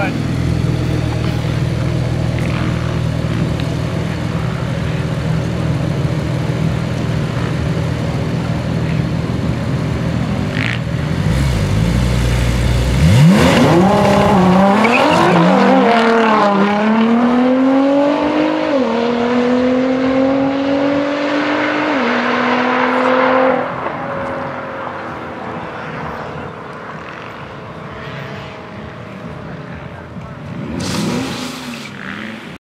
But